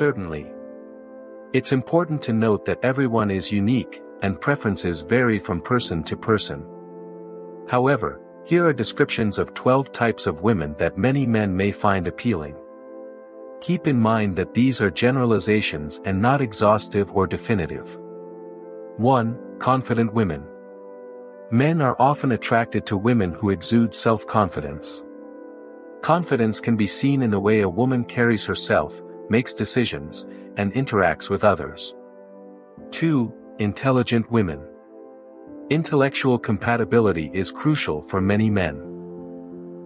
Certainly. It's important to note that everyone is unique, and preferences vary from person to person. However, here are descriptions of 12 types of women that many men may find appealing. Keep in mind that these are generalizations and not exhaustive or definitive. 1. Confident women. Men are often attracted to women who exude self-confidence. Confidence can be seen in the way a woman carries herself, makes decisions, and interacts with others. 2. Intelligent women. Intellectual compatibility is crucial for many men.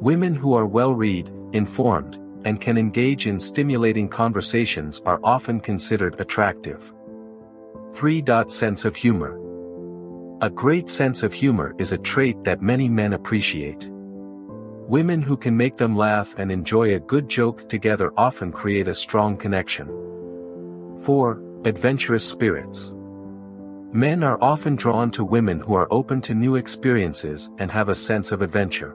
Women who are well-read, informed, and can engage in stimulating conversations are often considered attractive. 3. Sense of humor. A great sense of humor is a trait that many men appreciate. Women who can make them laugh and enjoy a good joke together often create a strong connection. 4. Adventurous spirits. Men are often drawn to women who are open to new experiences and have a sense of adventure.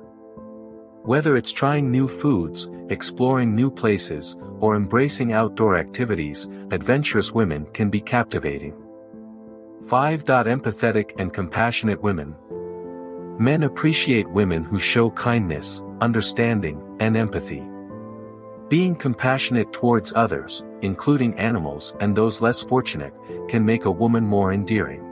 Whether it's trying new foods, exploring new places, or embracing outdoor activities, adventurous women can be captivating. 5. Empathetic and compassionate women. Men appreciate women who show kindness, understanding, and empathy. Being compassionate towards others, including animals and those less fortunate, can make a woman more endearing.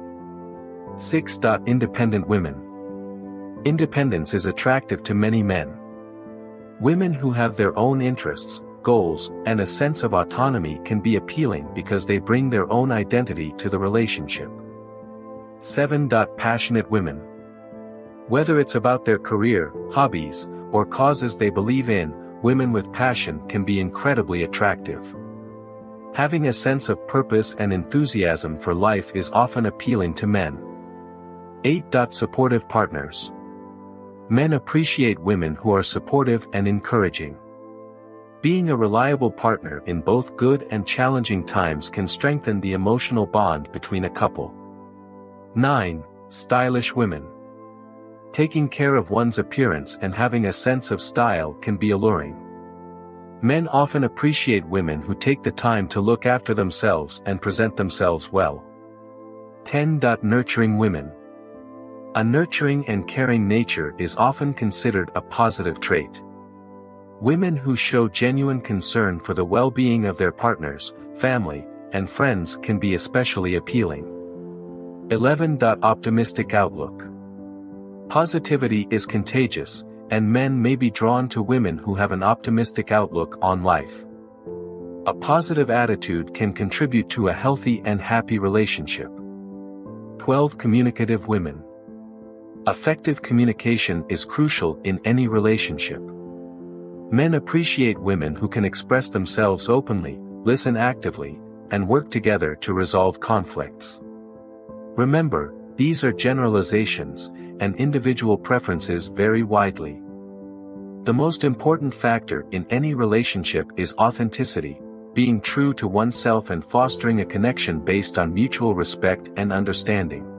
6. Independent women. Independence is attractive to many men. Women who have their own interests, goals, and a sense of autonomy can be appealing because they bring their own identity to the relationship. 7. Passionate women. Whether it's about their career, hobbies, or causes they believe in, women with passion can be incredibly attractive. Having a sense of purpose and enthusiasm for life is often appealing to men. 8. Supportive partners. Men appreciate women who are supportive and encouraging. Being a reliable partner in both good and challenging times can strengthen the emotional bond between a couple. 9. Stylish women. Taking care of one's appearance and having a sense of style can be alluring. Men often appreciate women who take the time to look after themselves and present themselves well. 10. Nurturing women. A nurturing and caring nature is often considered a positive trait. Women who show genuine concern for the well-being of their partners, family, and friends can be especially appealing. 11. Optimistic outlook. Positivity is contagious, and men may be drawn to women who have an optimistic outlook on life. A positive attitude can contribute to a healthy and happy relationship. 12. Communicative women. Effective communication is crucial in any relationship. Men appreciate women who can express themselves openly, listen actively, and work together to resolve conflicts. Remember, these are generalizations, and individual preferences vary widely. The most important factor in any relationship is authenticity, being true to oneself and fostering a connection based on mutual respect and understanding.